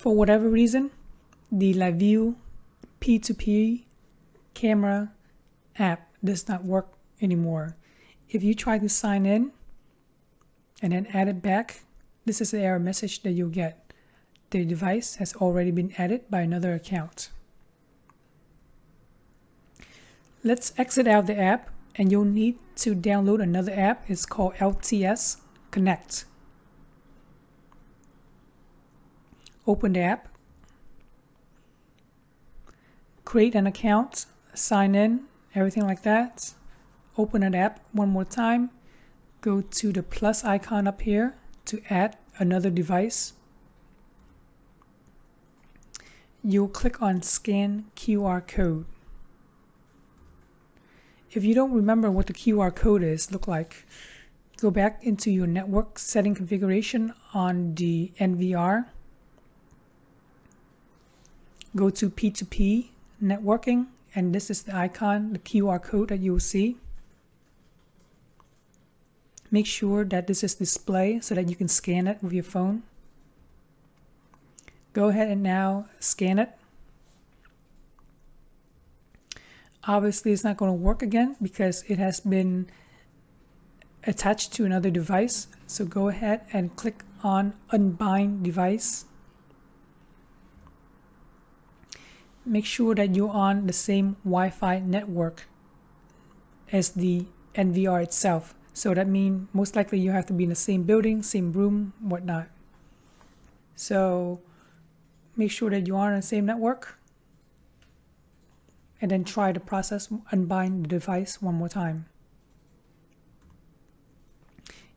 For whatever reason, the LaView P2P camera app does not work anymore. If you try to sign in and then add it back, this is the error message that you'll get. The device has already been added by another account. Let's exit out the app and you'll need to download another app. It's called LTS Connect. Open the app, create an account, sign in, everything like that. Open an app one more time, go to the plus icon up here to add another device. You'll click on scan QR code. If you don't remember what the QR code is look like, go back into your network setting configuration on the NVR. Go to P2P networking and this is the icon, the QR code that you will see. Make sure that this is display so that you can scan it with your phone. Go ahead and now scan it. obviously it's not going to work again because it has been attached to another device. So go ahead and click on unbind device. Make sure that you're on the same Wi-Fi network as the NVR itself. So that means most likely you have to be in the same building, same room, whatnot. So make sure that you are on the same network and then try the process unbind the device one more time.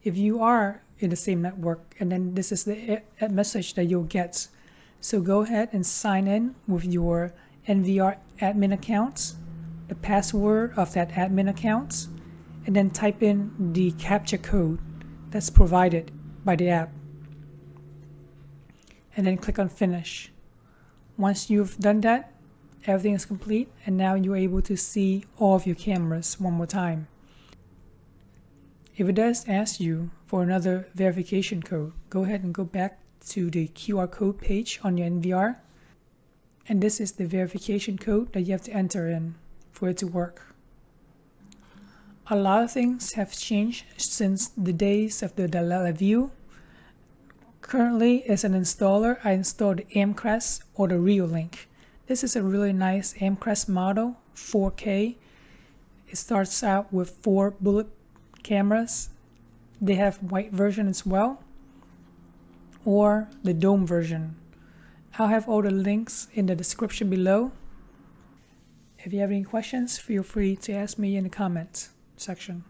If you are in the same network and then this is the message that you'll get. So go ahead and sign in with your NVR admin account, the password of that admin account, and then type in the captcha code that's provided by the app. And then click on finish. Once you've done that, everything is complete and now you're able to see all of your cameras one more time. If it does ask you for another verification code, go ahead and go back to the QR code page on your NVR. And this is the verification code that you have to enter in for it to work. A lot of things have changed since the days of the LaView. Currently, as an installer, I installed Amcrest or the Reolink. This is a really nice Amcrest model, 4K. It starts out with four bullet cameras. They have white version as well, or the dome version. I'll have all the links in the description below. If you have any questions, feel free to ask me in the comments section.